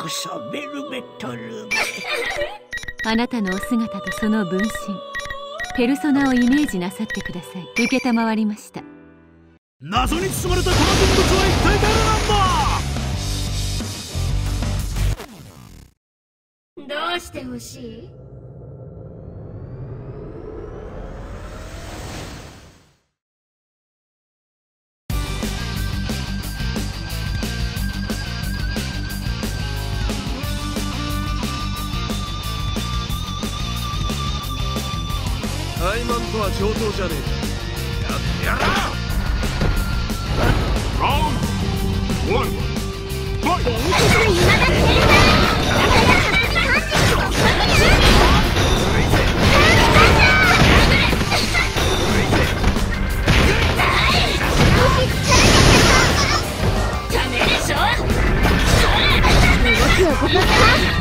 こそベルベットルームあなたのお姿とその分身。ペルソナをイメージなさってください。承りました。謎に包まれたこの人物は一体誰なんだ？どうしてほしい？怠慢とは上等じゃねえかやってやらラウンドワンファイト動きをここから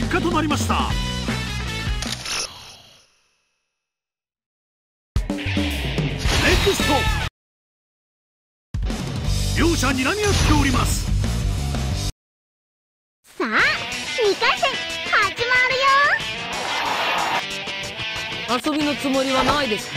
結果となりました。ネクスト。両者睨み合っております。さあ2回戦始まるよ。遊びのつもりはないです。か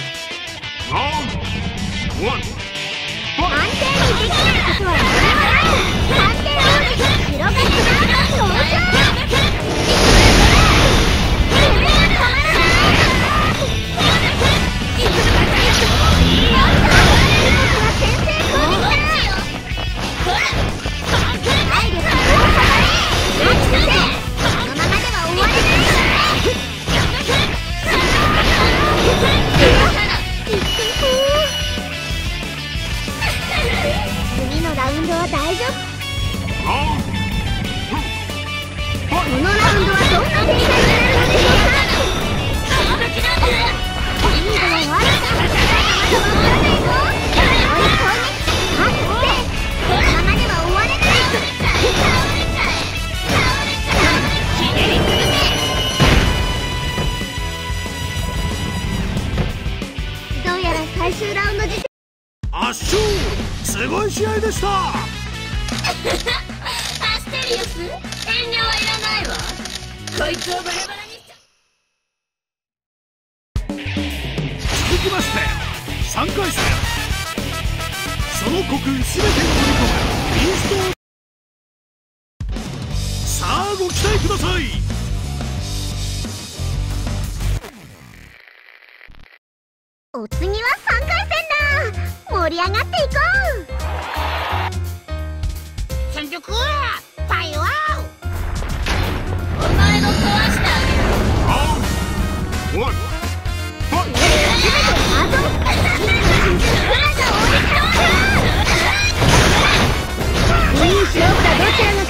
3回戦その国全てを取り込むインストさあご期待くださいお次は3回戦だ。盛り上がっていこう。新宿勝負だどちらが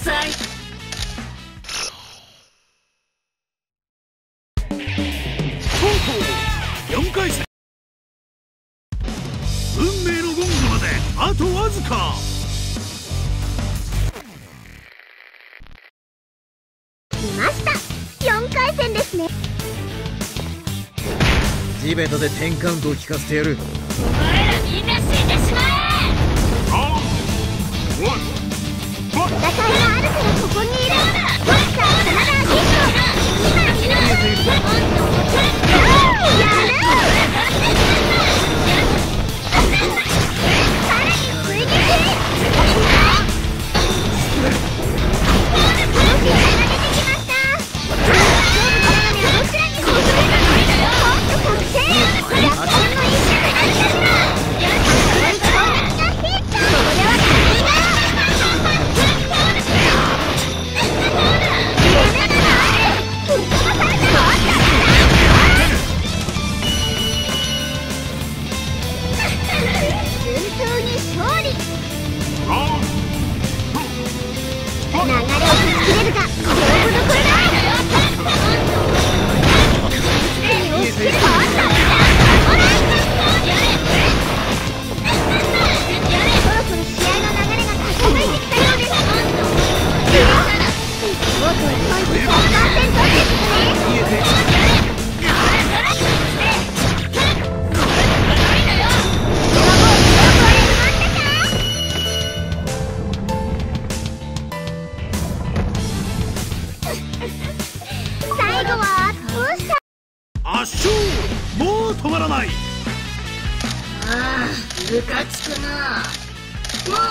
さい。4回戦。運命のゴングまであとわずか。ました。4回戦ですね。地べたで10カウントを聞かせてやる。ここにるかンこタにいる。ダ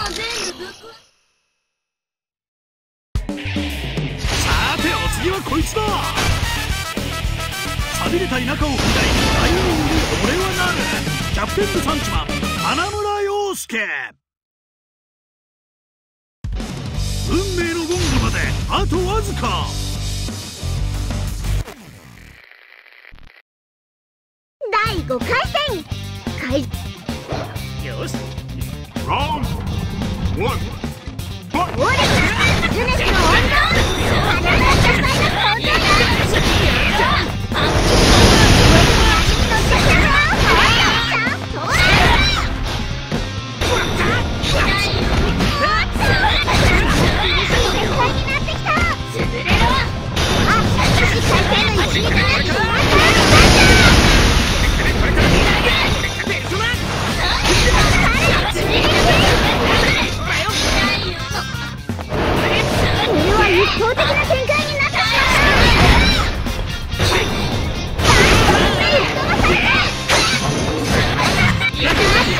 ブ部さてお次はこいつだ。寂れた田舎を踏みだダイニンに俺はなるキャプテン部サンチマン花村陽介。運命のゴングまであとわずか。第5回戦。よし。One. One. One. ¡Atrás!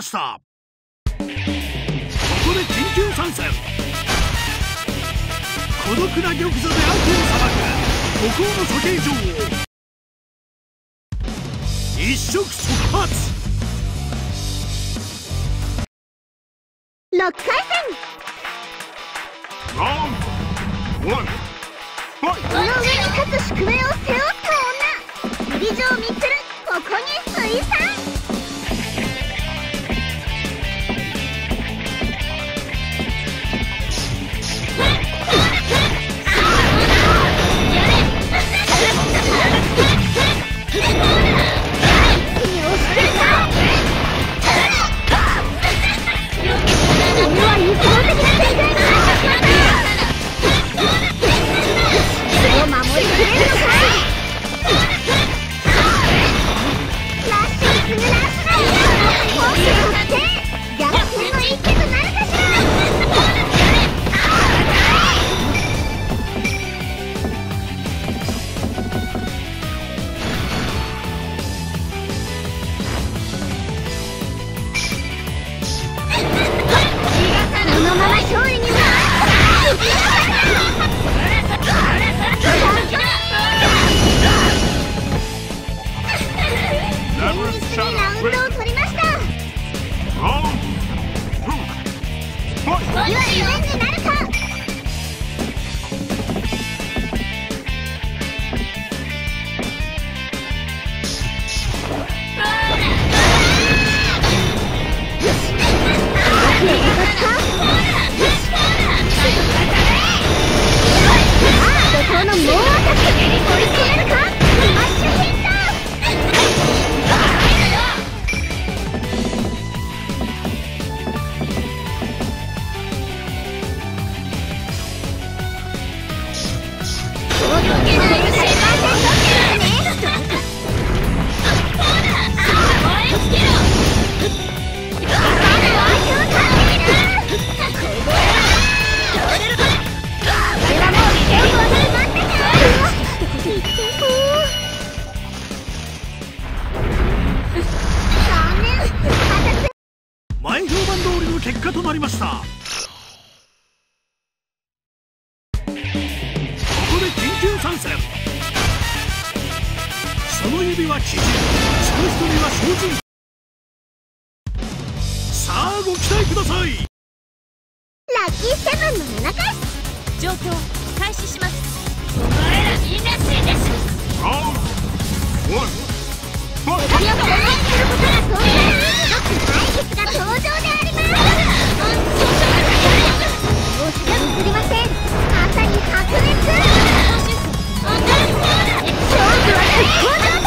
ました。ここで緊急参戦。孤独な玉座で悪を裁く孤高の処刑場を。一触即発。6回戦。この上に立つ宿命を背負った女。桐城満ここに水産緊急参戦。その指は基準その瞳は精進。さあご期待ください。ラッキーセブンの7回状況開始します。お前らみんな死んでし敵を攻撃することが当然よく対決が登場であります調子が譲りませんまさに白熱勝あ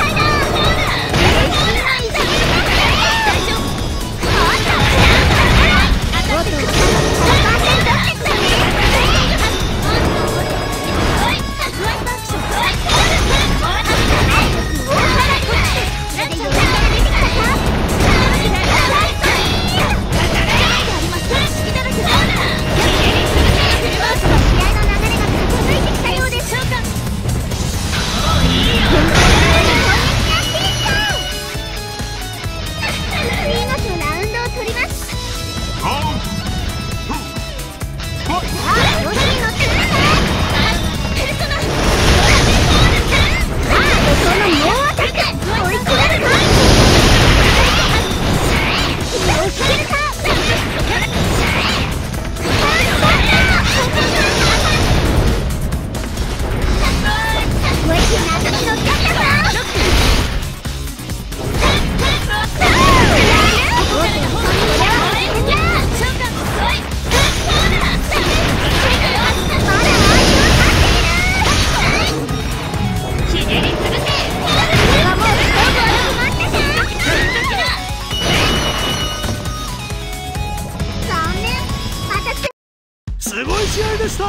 した。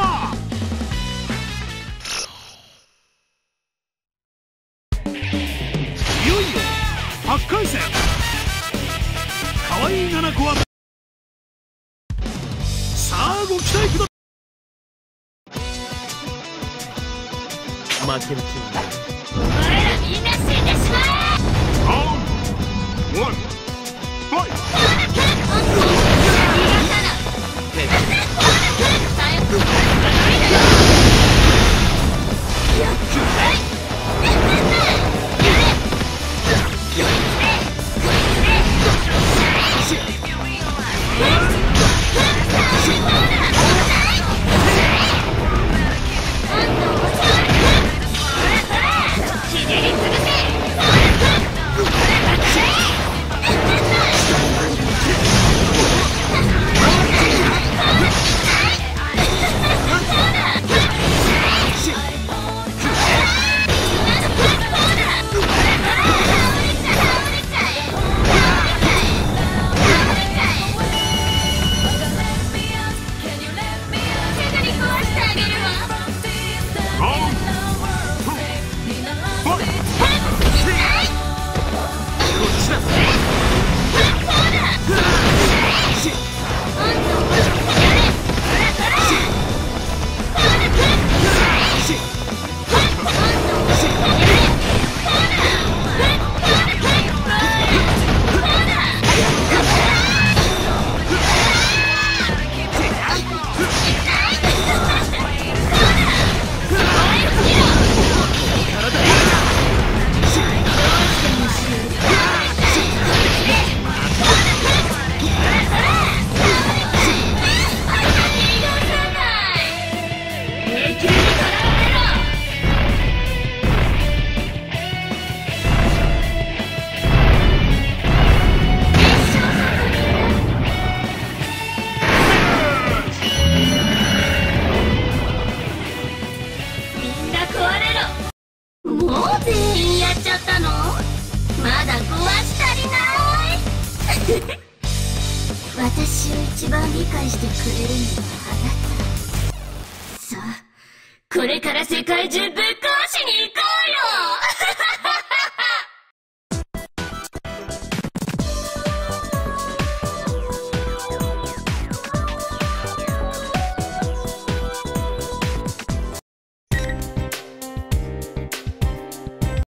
いよいよ8回戦。かわいい7個は。さあご期待くだ負ける気全員やっちゃったの？まだ壊し足りない。私を一番理解してくれるのはあなた。さあこれから世界中ぶっ壊しに行こうよ。